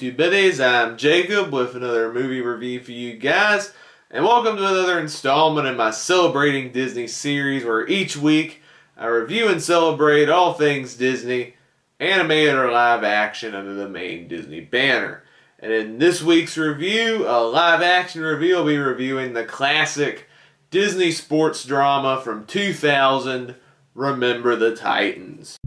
YouTube buddies? I'm Jacob with another movie review for you guys. And welcome to another installment in my Celebrating Disney series where each week I review and celebrate all things Disney, animated or live action under the main Disney banner. And in this week's review, a live action review, I'll be reviewing the classic Disney sports drama from 2000, Remember the Titans.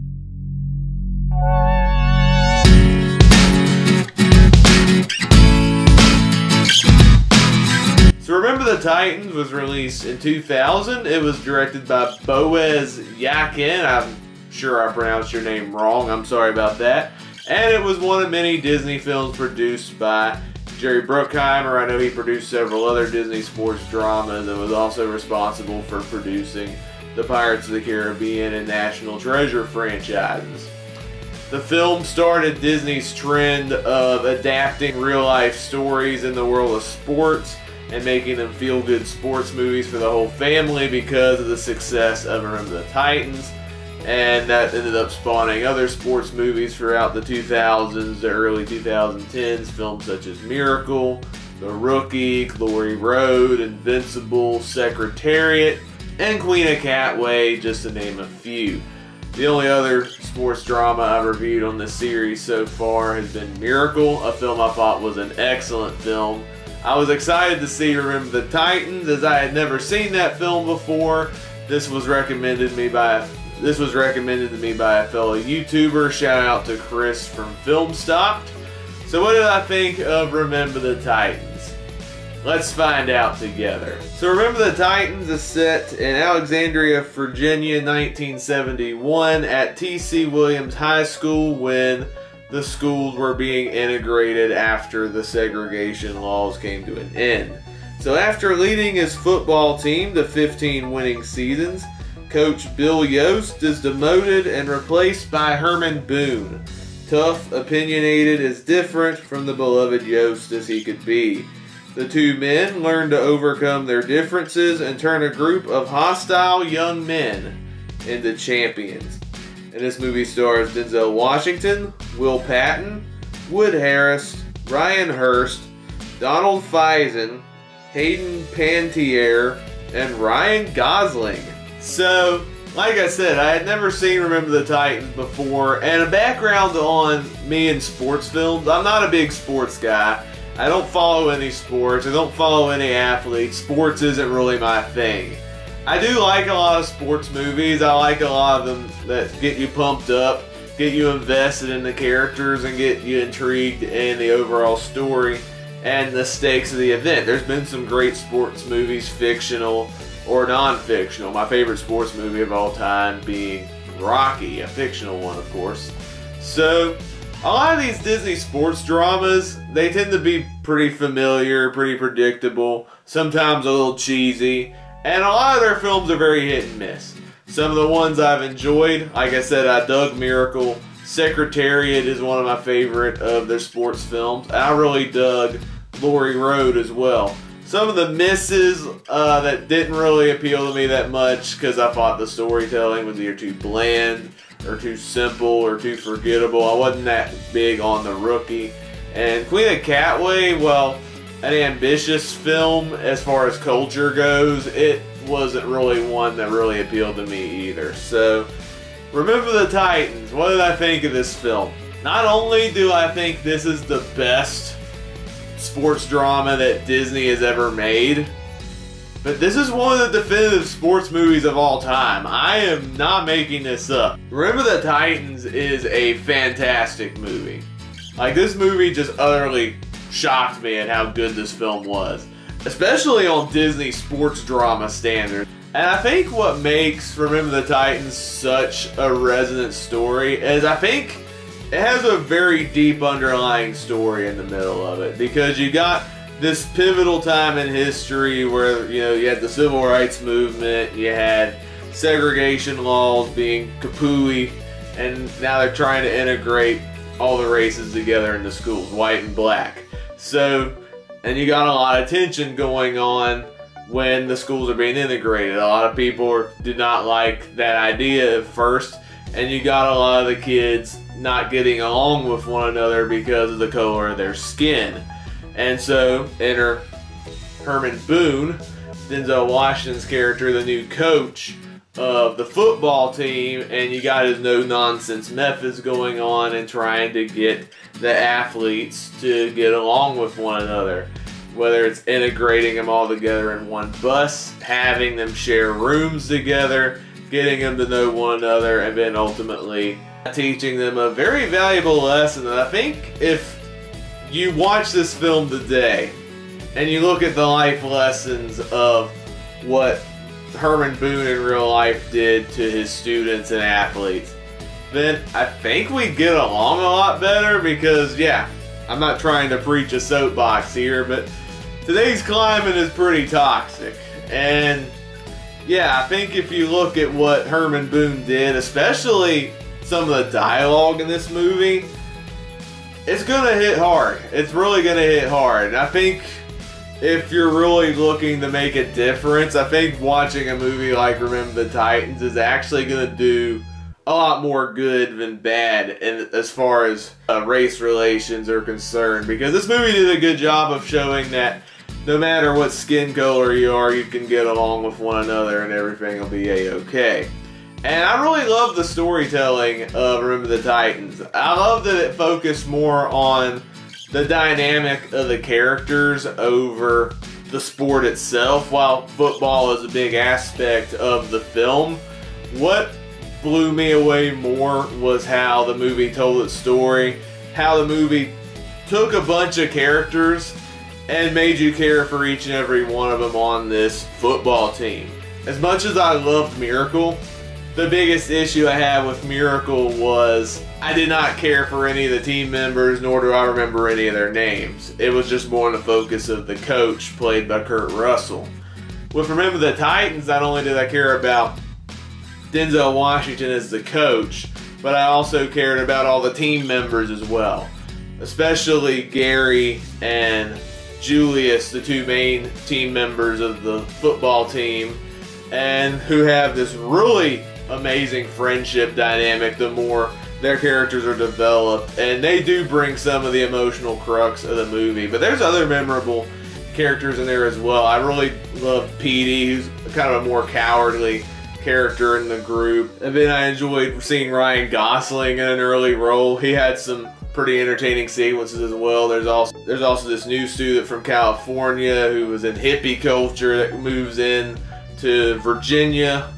Remember the Titans was released in 2000. It was directed by Boaz Yakin. I'm sure I pronounced your name wrong. I'm sorry about that. And it was one of many Disney films produced by Jerry Bruckheimer. I know he produced several other Disney sports dramas and was also responsible for producing the Pirates of the Caribbean and National Treasure franchises. The film started Disney's trend of adapting real life stories in the world of sports and making them feel good sports movies for the whole family because of the success of Remember the Titans. And that ended up spawning other sports movies throughout the 2000s, the early 2010s, films such as Miracle, The Rookie, Glory Road, Invincible, Secretariat, and Queen of Katwe, just to name a few. The only other sports drama I've reviewed on this series so far has been Miracle, a film I thought was an excellent film. I was excited to see Remember the Titans as I had never seen that film before. This was recommended me by this was recommended to me by a fellow YouTuber. Shout out to Chris from Film Stocked. So what did I think of Remember the Titans? Let's find out together. So Remember the Titans is set in Alexandria, Virginia, 1971 at T.C. Williams High School when the schools were being integrated after the segregation laws came to an end. So after leading his football team to 15 winning seasons, coach Bill Yost is demoted and replaced by Herman Boone. Tough, opinionated, as different from the beloved Yost as he could be. The two men learn to overcome their differences and turn a group of hostile young men into champions. And this movie stars Denzel Washington, Will Patton, Wood Harris, Ryan Hurst, Donald Faison, Hayden Panettiere, and Ryan Gosling. So, like I said, I had never seen Remember the Titans before, and a background on me in sports films. I'm not a big sports guy. I don't follow any sports. I don't follow any athletes. Sports isn't really my thing. I do like a lot of sports movies. I like a lot of them that get you pumped up, get you invested in the characters, and get you intrigued in the overall story and the stakes of the event. There's been some great sports movies, fictional or non-fictional. My favorite sports movie of all time being Rocky, a fictional one, of course. So, a lot of these Disney sports dramas, they tend to be pretty familiar, pretty predictable, sometimes a little cheesy. And a lot of their films are very hit and miss. Some of the ones I've enjoyed, like I said, I dug Miracle. Secretariat is one of my favorite of their sports films. I really dug Glory Road as well. Some of the misses uh, that didn't really appeal to me that much because I thought the storytelling was either too bland or too simple or too forgettable. I wasn't that big on the rookie. And Queen of Katwe, well, an ambitious film as far as culture goes. It wasn't really one that really appealed to me either. So, Remember the Titans. What did I think of this film? Not only do I think this is the best sports drama that Disney has ever made, but this is one of the definitive sports movies of all time. I am not making this up. Remember the Titans is a fantastic movie. Like, this movie just utterly shocked me at how good this film was, especially on Disney sports drama standards. And I think what makes Remember the Titans such a resonant story is I think it has a very deep underlying story in the middle of it because you got this pivotal time in history where you know you had the civil rights movement, you had segregation laws being kapooey, and now they're trying to integrate all the races together in the schools, white and black. So, and you got a lot of tension going on when the schools are being integrated. A lot of people did not like that idea at first, and you got a lot of the kids not getting along with one another because of the color of their skin. And so enter Herman Boone, Denzel Washington's character, the new coach of the football team, and you got his no nonsense methods going on and trying to get the athletes to get along with one another. Whether it's integrating them all together in one bus, having them share rooms together, getting them to know one another, and then ultimately teaching them a very valuable lesson that I think if you watch this film today and you look at the life lessons of what Herman Boone in real life did to his students and athletes, then I think we get along a lot better because, yeah, I'm not trying to preach a soapbox here, but today's climate is pretty toxic. And yeah, I think if you look at what Herman Boone did, especially some of the dialogue in this movie, it's gonna hit hard. It's really gonna hit hard. And I think if you're really looking to make a difference, I think watching a movie like Remember the Titans is actually gonna do a lot more good than bad in, as far as uh, race relations are concerned. Because this movie did a good job of showing that no matter what skin color you are, you can get along with one another and everything will be a-okay. And I really love the storytelling of Remember the Titans. I love that it focused more on the dynamic of the characters over the sport itself. While football is a big aspect of the film, what blew me away more was how the movie told its story, how the movie took a bunch of characters and made you care for each and every one of them on this football team. As much as I loved Miracle, the biggest issue I had with Miracle was I did not care for any of the team members, nor do I remember any of their names. It was just more on the focus of the coach, played by Kurt Russell. With Remember the Titans, not only did I care about Denzel Washington as the coach, but I also cared about all the team members as well. Especially Gary and Julius, the two main team members of the football team, and who have this really amazing friendship dynamic the more their characters are developed. And they do bring some of the emotional crux of the movie. But there's other memorable characters in there as well. I really love Petey, who's kind of a more cowardly character in the group. And then I enjoyed seeing Ryan Gosling in an early role. He had some pretty entertaining sequences as well. There's also there's also this new student from California who was in hippie culture that moves in to Virginia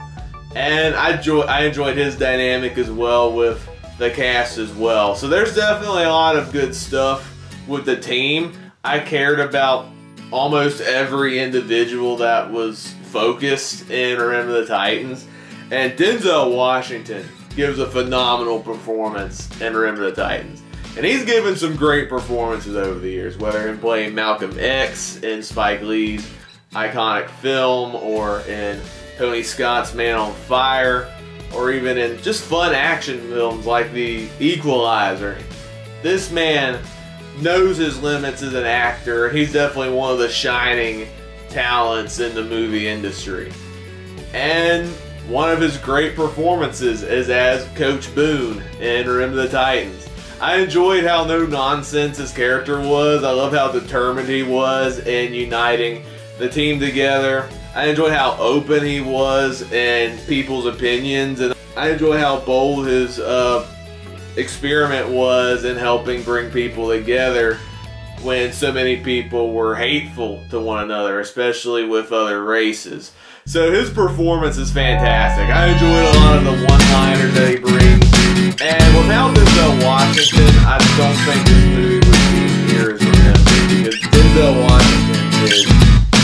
and I enjoy I enjoyed his dynamic as well with the cast as well. So there's definitely a lot of good stuff with the team. I cared about almost every individual that was focused in Remember the Titans. And Denzel Washington gives a phenomenal performance in Remember the Titans. And he's given some great performances over the years, whether in playing Malcolm X in Spike Lee's iconic film or in Tony Scott's Man on Fire, or even in just fun action films like The Equalizer. This man knows his limits as an actor. He's definitely one of the shining talents in the movie industry. And one of his great performances is as Coach Boone in Remember the Titans. I enjoyed how no nonsense his character was. I love how determined he was in uniting the team together. I enjoyed how open he was and people's opinions, and I enjoyed how bold his uh, experiment was in helping bring people together when so many people were hateful to one another, especially with other races. So his performance is fantastic. I enjoyed a lot of the one-liners that he brings. And without Denzel Washington, I don't think this movie would be here as remembered because Denzel Washington is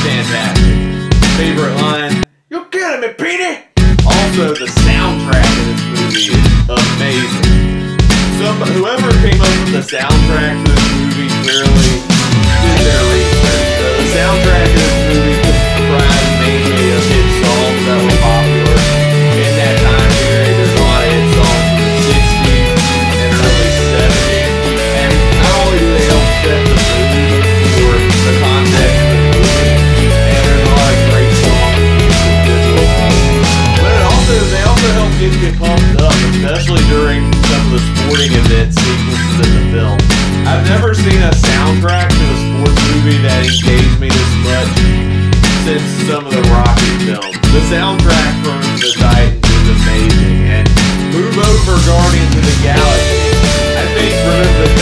fantastic favorite line. You're killing me, Petey! Also, the soundtrack of this movie is amazing. Some, whoever came up with the soundtrack that engaged me this much since some of the Rocky films. The soundtrack from The Titans is amazing, and move over Guardians of the Galaxy. I think Remember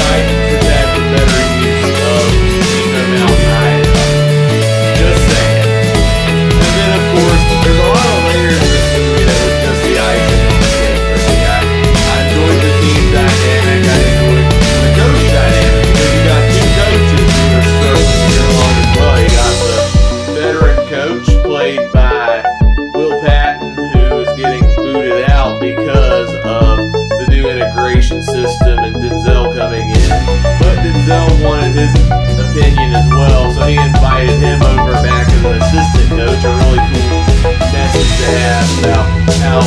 how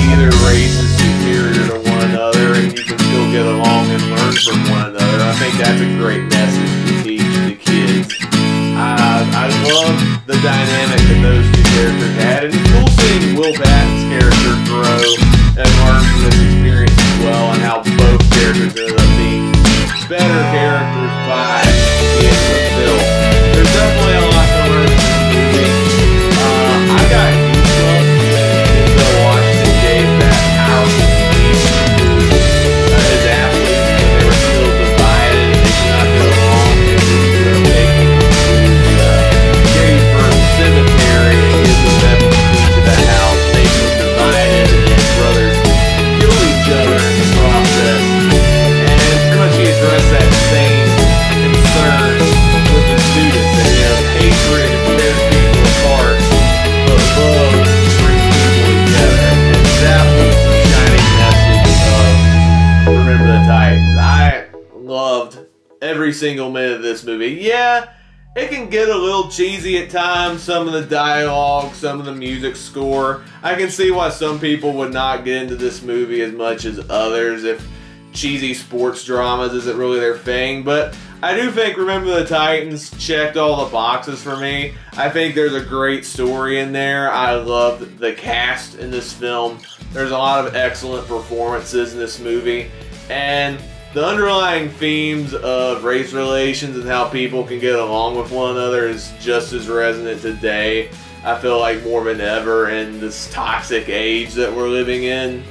either race is superior to one another and you can still get along and learn from one another. I think that's a great message to teach the kids. I, I love the dynamic that those two characters had, and it's cool seeing Will Patton's character grow and learn from this experience as well, and how both characters ended up being better characters by can get a little cheesy at times, some of the dialogue, some of the music score. I can see why some people would not get into this movie as much as others if cheesy sports dramas isn't really their thing, but I do think Remember the Titans checked all the boxes for me. I think there's a great story in there. I love the cast in this film. There's a lot of excellent performances in this movie. And the underlying themes of race relations and how people can get along with one another is just as resonant today. I feel like more than ever in this toxic age that we're living in.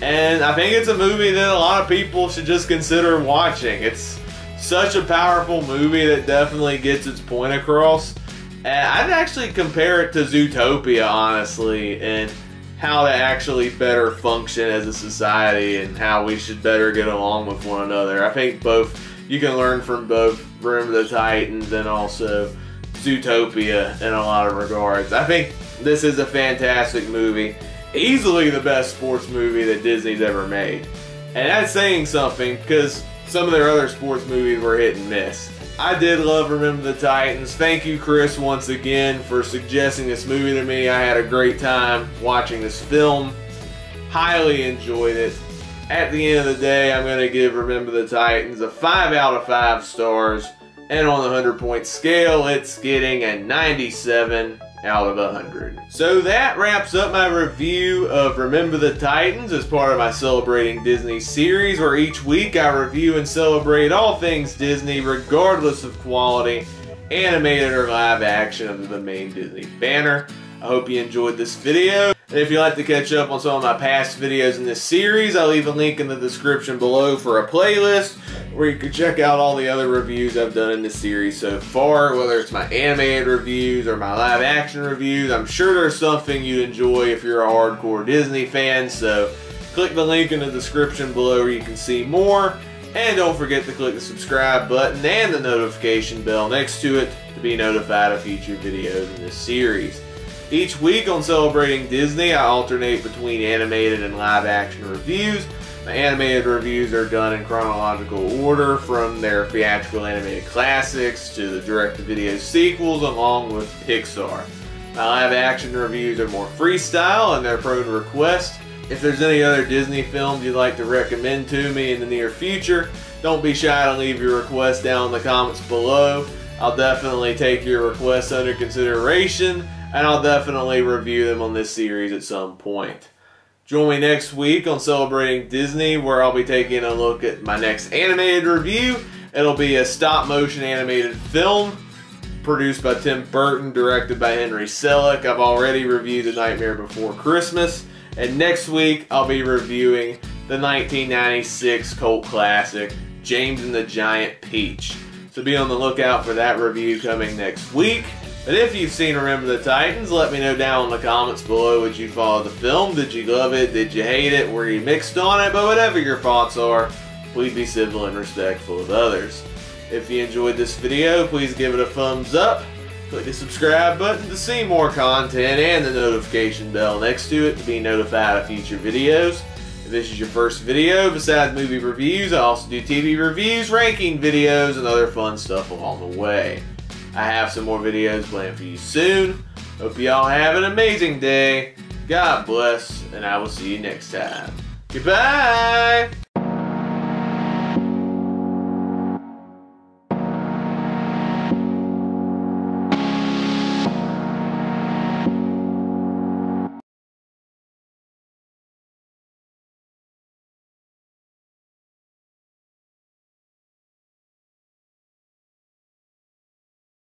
And I think it's a movie that a lot of people should just consider watching. It's such a powerful movie that definitely gets its point across. And I'd actually compare it to Zootopia, honestly, and how to actually better function as a society and how we should better get along with one another. I think both you can learn from both Room of the Titans and also Zootopia in a lot of regards. I think this is a fantastic movie. Easily the best sports movie that Disney's ever made. And that's saying something because some of their other sports movies were hit and miss. I did love Remember the Titans. Thank you, Chris, once again for suggesting this movie to me. I had a great time watching this film. Highly enjoyed it. At the end of the day, I'm going to give Remember the Titans a 5 out of 5 stars. And on the 100 point scale, it's getting a 97 out of 100. So that wraps up my review of Remember the Titans as part of my Celebrating Disney series, where each week I review and celebrate all things Disney, regardless of quality, animated or live action under the main Disney banner. I hope you enjoyed this video. And if you'd like to catch up on some of my past videos in this series, I'll leave a link in the description below for a playlist where you can check out all the other reviews I've done in this series so far, whether it's my animated reviews or my live action reviews. I'm sure there's something you'd enjoy if you're a hardcore Disney fan, so click the link in the description below where you can see more. And don't forget to click the subscribe button and the notification bell next to it to be notified of future videos in this series. Each week on Celebrating Disney, I alternate between animated and live action reviews. My animated reviews are done in chronological order from their theatrical animated classics to the direct-to-video sequels along with Pixar. My live action reviews are more freestyle and they're prone to request. If there's any other Disney films you'd like to recommend to me in the near future, don't be shy to leave your request down in the comments below. I'll definitely take your requests under consideration and I'll definitely review them on this series at some point. Join me next week on Celebrating Disney, where I'll be taking a look at my next animated review. It'll be a stop motion animated film. produced by Tim Burton, directed by Henry Selick. I've already reviewed The Nightmare Before Christmas. And next week, I'll be reviewing the 1996 cult classic, James and the Giant Peach. So be on the lookout for that review coming next week. But if you've seen Remember the Titans, let me know down in the comments below. Would you follow the film? Did you love it? Did you hate it? Were you mixed on it? But whatever your thoughts are, please be civil and respectful of others. If you enjoyed this video, please give it a thumbs up. Click the subscribe button to see more content and the notification bell next to it to be notified of future videos. If this is your first video, besides movie reviews, I also do TV reviews, ranking videos, and other fun stuff along the way. I have some more videos planned for you soon. Hope y'all have an amazing day. God bless, and I will see you next time. Goodbye!